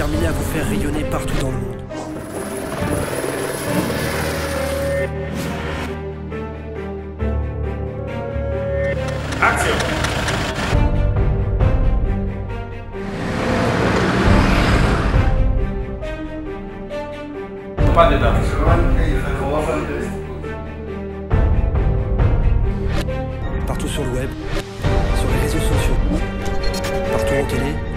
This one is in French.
déterminé à vous faire rayonner partout dans le monde. Action Pas. Partout sur le web, sur les réseaux sociaux, partout en télé